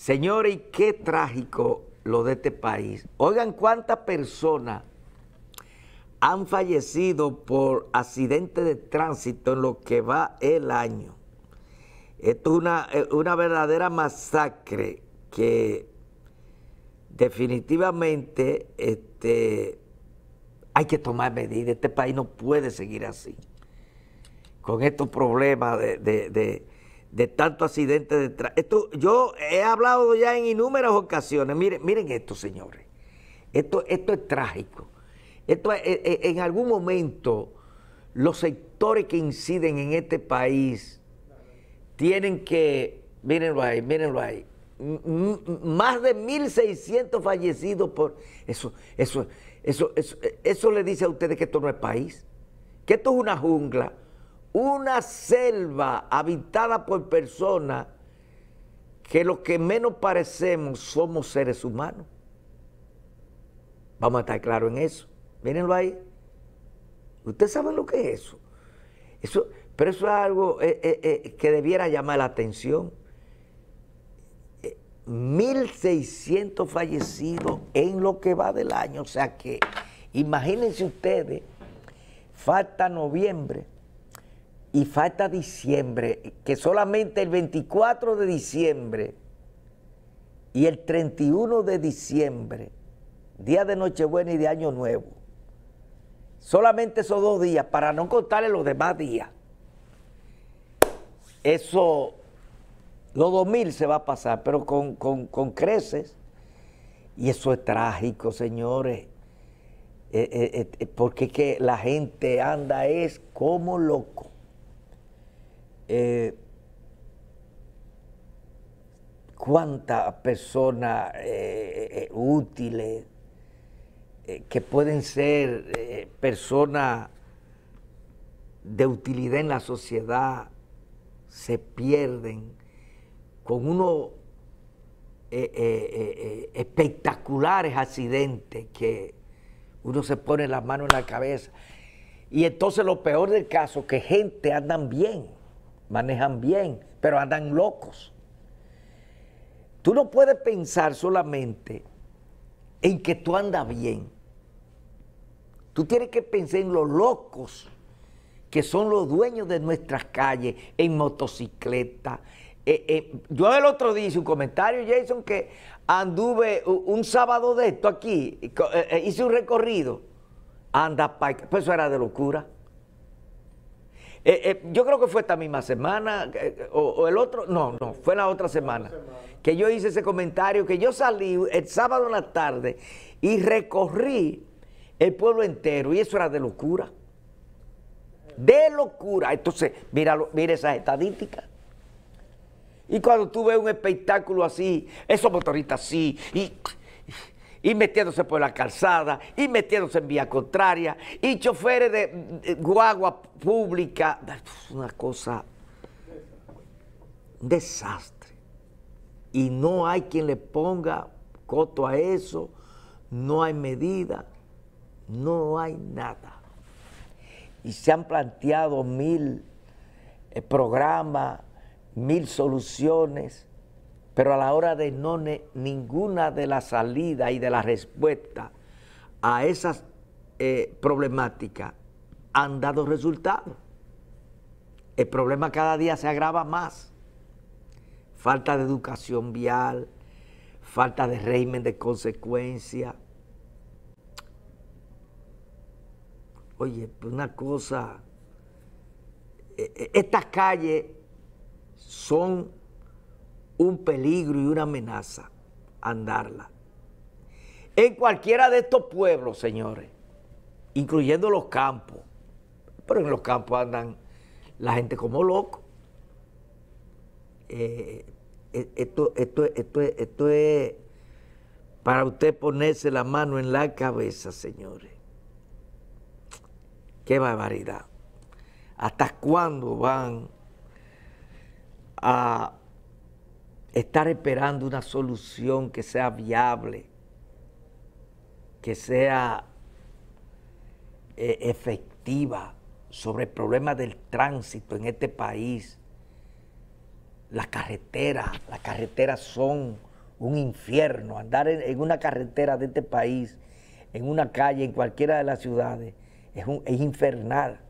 Señores, qué trágico lo de este país. Oigan cuántas personas han fallecido por accidentes de tránsito en lo que va el año. Esto es una, eh, una verdadera masacre que definitivamente este, hay que tomar medidas. Este país no puede seguir así. Con estos problemas de, de, tantos accidentes de tránsito. Yo he hablado ya en innumerables ocasiones. Miren, miren esto, señores. Esto, esto es trágico. Esto, eh, eh, en algún momento los sectores que inciden en este país tienen que, mírenlo ahí, mírenlo ahí, más de 1.600 fallecidos por eso, eso, eso, eso, eso le dice a ustedes que esto no es país, que esto es una jungla, una selva habitada por personas que lo que menos parecemos somos seres humanos. Vamos a estar claros en eso. Mírenlo ahí. Ustedes saben lo que es eso. eso pero eso es algo eh, eh, eh, que debiera llamar la atención. 1.600 fallecidos en lo que va del año. O sea que, imagínense ustedes, falta noviembre y falta diciembre, que solamente el 24 de diciembre y el 31 de diciembre, día de Nochebuena y de Año Nuevo, solamente esos dos días, para no contarle los demás días, eso los 2000 se va a pasar, pero con, creces. Y eso es trágico, señores. Eh, eh, eh, porque que la gente anda es como loco. Cuántas personas útiles que pueden ser personas de utilidad en la sociedad se pierden con unos eh, eh, eh, espectaculares accidentes que uno se pone la mano en la cabeza. Y entonces lo peor del caso, que gente andan bien, manejan bien, pero andan locos. Tú no puedes pensar solamente en que tú andas bien. Tú tienes que pensar en los locos que son los dueños de nuestras calles, en motocicleta, eh, eh, yo el otro día hice un comentario, Jason, que anduve un sábado de esto aquí, eh, hice un recorrido. Anda, pues eso era de locura. Yo creo que fue esta misma semana, o, el otro, no, no, fue la otra semana, que yo hice ese comentario, que yo salí el sábado en la tarde y recorrí el pueblo entero, y eso era de locura. De locura. Entonces, mira, mira esas estadísticas. Y cuando tú ves un espectáculo así, esos motoristas así, y, metiéndose por la calzada, y metiéndose en vía contraria, y choferes de, guagua pública, una cosa, un desastre. Y no hay quien le ponga coto a eso, no hay medida, no hay nada. Y se han planteado mil eh, programas, mil soluciones, pero a la hora de no ninguna de las salidas y de la respuesta a esas eh, problemáticas han dado resultados. El problema cada día se agrava más. Falta de educación vial, falta de régimen de consecuencia. Oye, una cosa, eh, estas calles son un peligro y una amenaza andarla. En cualquiera de estos pueblos, señores, incluyendo los campos, pero en los campos andan la gente como loco. Eh, eh, esto, esto, esto, esto es para usted ponerse la mano en la cabeza, señores. Qué barbaridad. ¿Hasta cuándo van a estar esperando una solución que sea viable, que sea eh, efectiva sobre el problema del tránsito en este país. Las carreteras, las carreteras son un infierno. Andar en, una carretera de este país, en una calle, en cualquiera de las ciudades, es, es infernal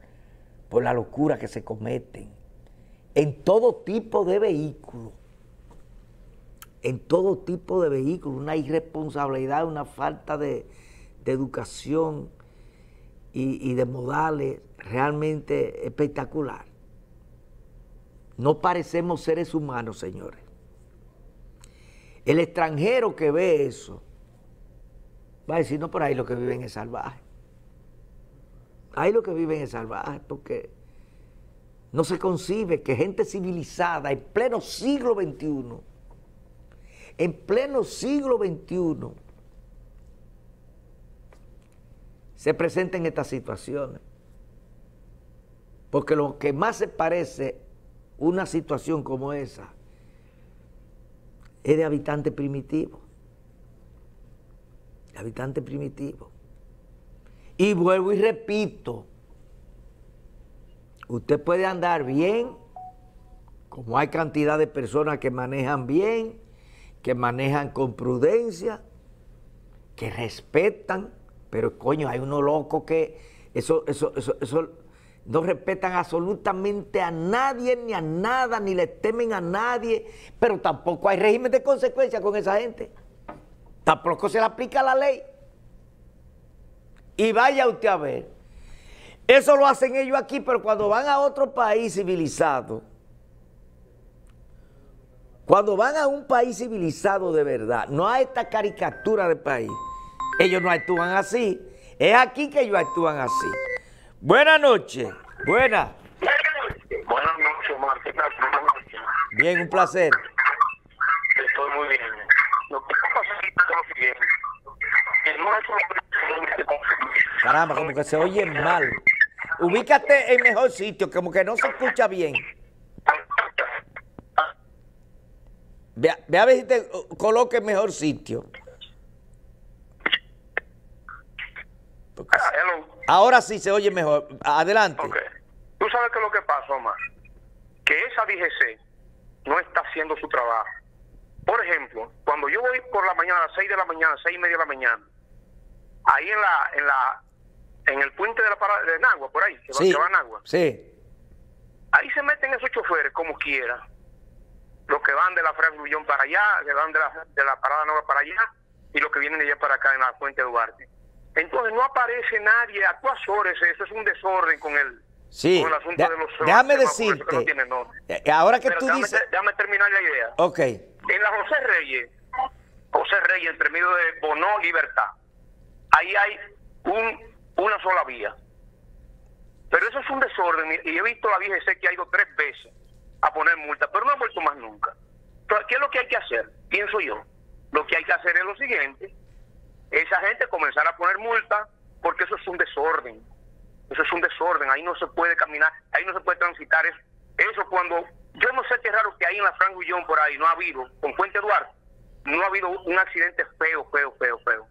por la locura que se cometen. En todo tipo de vehículos. En todo tipo de vehículos. Una irresponsabilidad, una falta de, educación y, y de modales realmente espectacular. No parecemos seres humanos, señores. El extranjero que ve eso va a decir, no, por ahí lo que viven es salvaje. Ahí lo que viven es salvaje, porque no se concibe que gente civilizada en pleno siglo XXI, en pleno siglo XXI, se presenten estas situaciones. Porque lo que más se parece una situación como esa es de habitante primitivo. habitante primitivo. Y vuelvo y repito, usted puede andar bien, como hay cantidad de personas que manejan bien, que manejan con prudencia, que respetan, pero coño, hay uno loco que eso, eso, eso, eso no respetan absolutamente a nadie ni a nada, ni le temen a nadie, pero tampoco hay régimen de consecuencia con esa gente. Tampoco se le aplica la ley. Y vaya usted a ver. Eso lo hacen ellos aquí, pero cuando van a otro país civilizado, cuando van a un país civilizado de verdad, no a esta caricatura de país, ellos no actúan así. Es aquí que ellos actúan así. Buenas noches. Buenas. Buenas noches, Martín. Bien, un placer. Estoy muy bien. Lo que pasa es lo siguiente. no es Caramba, como que se oye mal. Ubícate en mejor sitio, como que no se escucha bien. Ve a, ver si te coloque en mejor sitio. Ah, Ahora sí se oye mejor. Adelante. Tú sabes qué es lo que pasa, Omar. Que esa DGC no está haciendo su trabajo. Por ejemplo, cuando yo voy por la mañana, a las 6 de la mañana, seis y media de la mañana, ahí en la, en la, en el puente de la parada de Nagua, por ahí, que, sí, va a Nagua. Sí. Ahí se meten esos choferes como quiera. Los que van de la Fray Grullón para allá, que van de la, de la parada Nagua para allá, y los que vienen de allá para acá en la puente Duarte. Entonces no aparece nadie, actuaciones, eso es un desorden con el, sí. con el asunto de los déjame decirte, eh, ahora que tú dices... Déjame terminar la idea. Ok. En la José Reyes, José Reyes, entre medio de Bono, Libertad, ahí hay un, una sola vía. Pero eso es un desorden, y he visto a la sé que ha ido tres veces a poner multa, pero no ha vuelto más nunca. Entonces, ¿qué es lo que hay que hacer? Pienso yo. Lo que hay que hacer es lo siguiente, esa gente comenzar a poner multa porque eso es un desorden. Eso es un desorden, ahí no se puede caminar, ahí no se puede transitar. Eso, eso cuando, yo no sé qué raro que ahí en la Fran Guillón por ahí no ha habido, con Fuente Duarte, no ha habido un accidente feo, feo, feo, feo.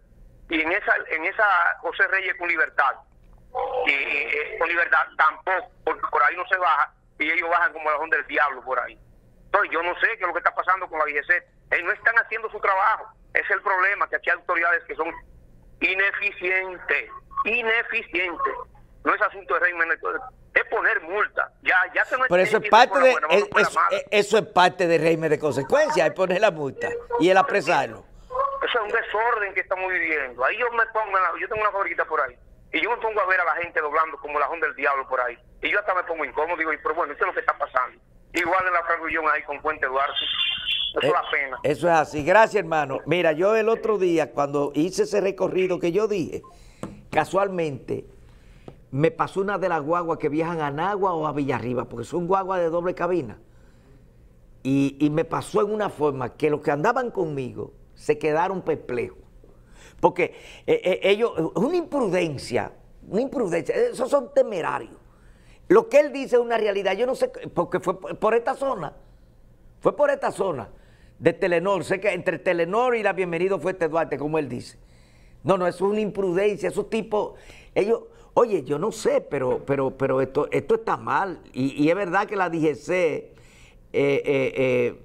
Y en esa, en esa José Reyes con libertad, y, eh, con libertad tampoco, porque por ahí no se baja, y ellos bajan como la onda del diablo por ahí. Entonces yo no sé qué es lo que está pasando con la DGC. Ellos no están haciendo su trabajo. Es el problema, que aquí hay autoridades que son ineficientes, ineficientes. No es asunto de régimen, es poner multa. Ya, ya se no Pero eso es parte de eso, es parte del régimen de consecuencias, es poner la multa y el apresarlo. Eso es un desorden que estamos viviendo. Ahí yo me pongo, yo tengo una favorita por ahí, y yo me pongo a ver a la gente doblando como la onda del diablo por ahí. Y yo hasta me pongo incómodo, digo, pero bueno, eso es lo que está pasando. Igual en la Frangullón ahí con Puente Duarte. Eso es la eh, pena. Eso es así. Gracias, hermano. Mira, yo el otro día, cuando hice ese recorrido que yo dije, casualmente me pasó una de las guaguas que viajan a Nagua o a Villarriba, porque son guaguas de doble cabina. Y, me pasó en una forma que los que andaban conmigo se quedaron perplejos. Porque eh, eh, ellos, es una imprudencia, una imprudencia, esos son temerarios. Lo que él dice es una realidad, yo no sé, porque fue por esta zona, fue por esta zona de Telenor. Sé que entre Telenor y la Bienvenido fue este Duarte, como él dice. No, no, eso es una imprudencia. Esos tipos, ellos, oye, yo no sé, pero, pero, pero esto, esto está mal. Y, es verdad que la DGC eh, eh, eh,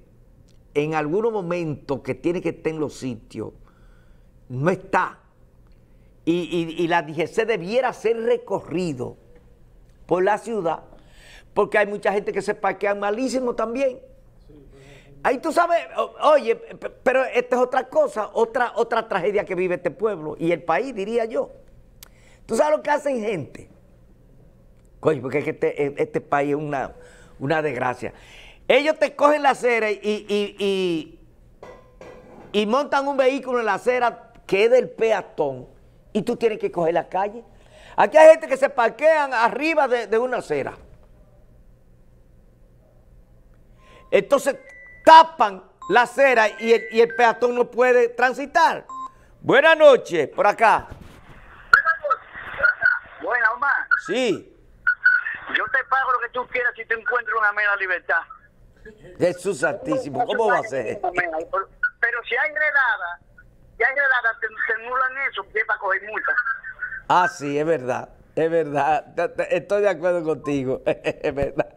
en algunos momentos que tiene que estar en los sitios, no está. Y, y la DGC debiera ser recorrido por la ciudad, porque hay mucha gente que se parquean malísimo también. Ahí tú sabes, oye, pero esta es otra cosa, otra, otra tragedia que vive este pueblo y el país, diría yo. ¿Tú sabes lo que hacen gente? Coño, porque es que este, e, este país es una, una, desgracia. Ellos te cogen la acera y, y, y, montan un vehículo en la acera que es del peatón y tú tienes que coger la calle. Aquí hay gente que se parquean arriba de, de una acera. Entonces tapan la acera y el, peatón no puede transitar. Buenas noches, por acá. Buenas, Omar. Sí. Yo te pago lo que tú quieras si te encuentro una mera libertad. Jesús Santísimo, ¿cómo va a ser? Pero si hay redada, si hay redada, te, te anulan eso, que para coger multa. Ah, sí, es verdad, es verdad. Estoy de acuerdo contigo, es verdad.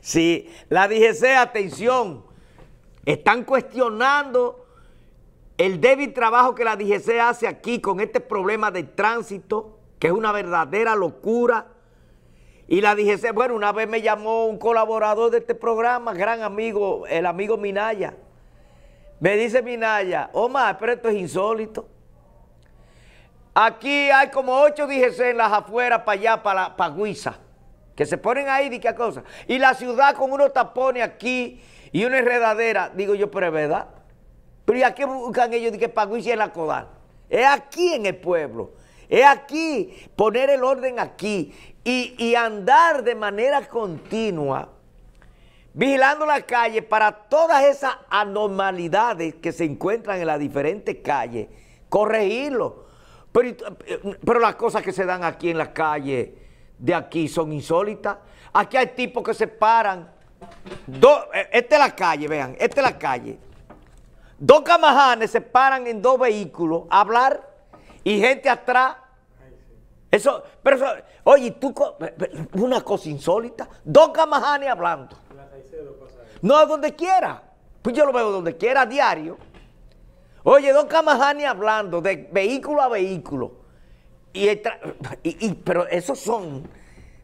Sí, la DGC, atención, están cuestionando el débil trabajo que la DGC hace aquí con este problema de tránsito, que es una verdadera locura. Y la DGC, bueno, una vez me llamó un colaborador de este programa, gran amigo, el amigo Minaya. Me dice Minaya, Omar, pero esto es insólito. Aquí hay como ocho DGC en las afueras para allá, para, para Guisa, que se ponen ahí y qué cosa. Y la ciudad con unos tapones aquí y una enredadera, digo yo, pero es verdad. Pero ¿y a qué buscan ellos de que Paguichi en la Codal? Es aquí en el pueblo. Es aquí, poner el orden aquí y, andar de manera continua, vigilando la calle para todas esas anormalidades que se encuentran en las diferentes calles, corregirlo. Pero, pero las cosas que se dan aquí en la calle de aquí son insólitas. Aquí hay tipos que se paran eh, esta es la calle, vean, esta es la calle. Dos camajanes se paran en dos vehículos a hablar y gente atrás. Eso, pero eso, oye, tú, una cosa insólita, dos camajanes hablando. No a donde quiera. Pues yo lo veo donde quiera, a diario. Oye, dos camajanes hablando de vehículo a vehículo. Y, pero esos son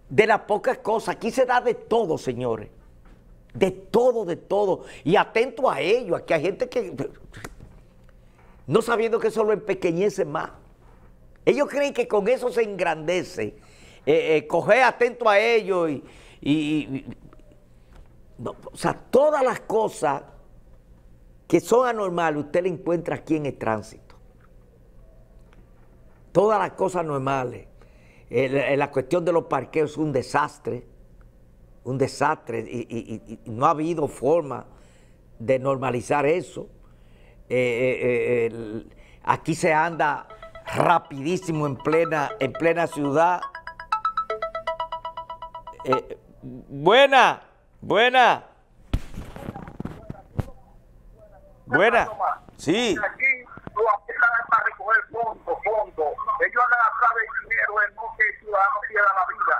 de las pocas cosas. Aquí se da de todo, señores. De todo, de todo. Y atento a ello. Aquí hay gente que, no sabiendo que eso lo empequeñece más. Ellos creen que con eso se engrandece. Eh, eh, coger atento a ello y, o sea, todas las cosas que son anormales, usted le encuentra aquí en el tránsito. Todas las cosas normales. La cuestión de los parqueos es un desastre un desastre y, no ha habido forma de normalizar eso. Eh, eh, eh, aquí se anda rapidísimo en plena, en plena ciudad. buena, buena. Buena. Sí. Aquí lo para recoger fondo, fondo. Ellos andan atrás del dinero, no que el ciudadano pierda la vida.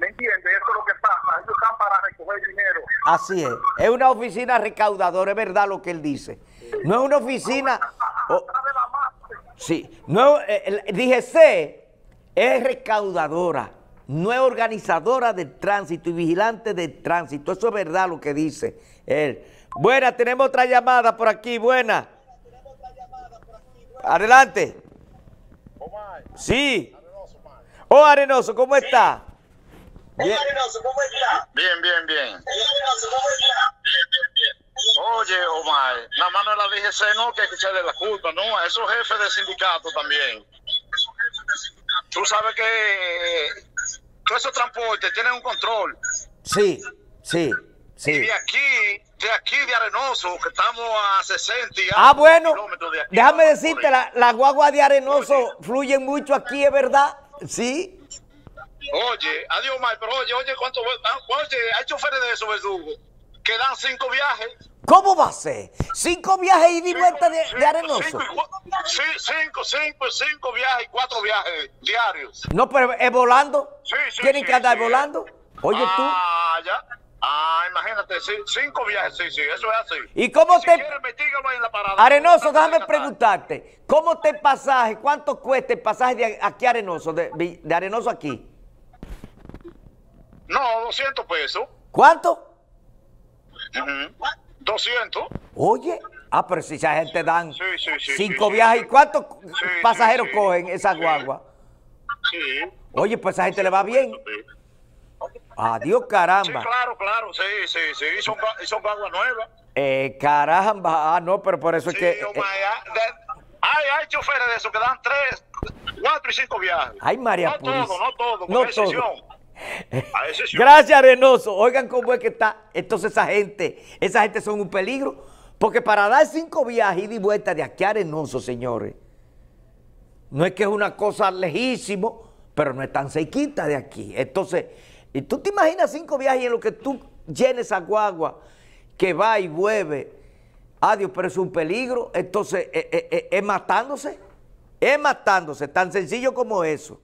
¿Me entiendes? Eso es lo que pasa. Ellos están para recoger dinero. Así es. Es una oficina recaudadora, es verdad lo que él dice. No es una oficina... sí. No, eh, dije C es recaudadora, no es organizadora del tránsito y vigilante del tránsito. Eso es verdad lo que dice él. Buena, tenemos otra llamada por aquí, buena. Adelante. Sí. Oh, Arenoso, ¿cómo está? Bien. ¿cómo está? Bien, bien, bien. ¿cómo está? Bien, bien, bien. Oye, Omar, nada más no la DGC, no, que hay que echarle la culpa, no, a esos jefes de sindicato también. Tú sabes que todos esos transportes tienen un control. Sí, sí, sí. Y de aquí, de aquí de Arenoso, que estamos a 60 y Ah, bueno, déjame decirte, la, la guagua de Arenoso fluyen mucho aquí, ¿es verdad? Sí. Oye, adiós, Omar, pero oye, oye, ¿cuánto? Ah, oye, hay choferes de esos verdugos que dan cinco viajes. ¿Cómo va a ser? ¿Cinco viajes y vuelta de, de, arenoso? sí, cinco, cinco, cinco viajes y cuatro viajes diarios. No, pero es volando. Sí, sí, ¿Tienen que andar volando? Oye, tú. Ah, ya. Ah, imagínate, cinco viajes, sí, sí, eso es así. ¿Y cómo si te- quieres, investígalo ahí en la parada. Arenoso, ¿Cuánto déjame preguntarte, ¿cómo te pasaje? ¿Cuánto cuesta el pasaje de aquí a Arenoso, de, de Arenoso aquí? No, 200 pesos. ¿Cuánto? Ujú. 200. Oye, ah, pero si esa gente dan Sí, sí, sí, cinco viajes, ¿y cuántos pasajeros cogen esa guagua? Sí. Oye, pues a esa gente le va bien. Adiós, Sí, caramba. claro, claro, sí, sí, sí. Y son, y son guaguas nuevas. Eh, caramba, ah, no, pero por eso es que... oh eh, my God. De- hay, hay choferes de esos que dan tres, cuatro y cinco viajes. Ay, María No todo, no todo, con No excepción. todo. Gracias, Arenoso. Oigan cómo es que está. Entonces esa gente, esa gente son un peligro. Porque para dar cinco viajes ida y vuelta de aquí a Arenoso, señores, no es que es una cosa lejísimo, pero no es tan cerquita de aquí. Entonces, y tú te imaginas cinco viajes en lo que tú llenes a guagua, que va y vuelve. Adiós, pero es un peligro. Entonces, eh, eh, eh, es matándose. Es matándose, tan sencillo como eso.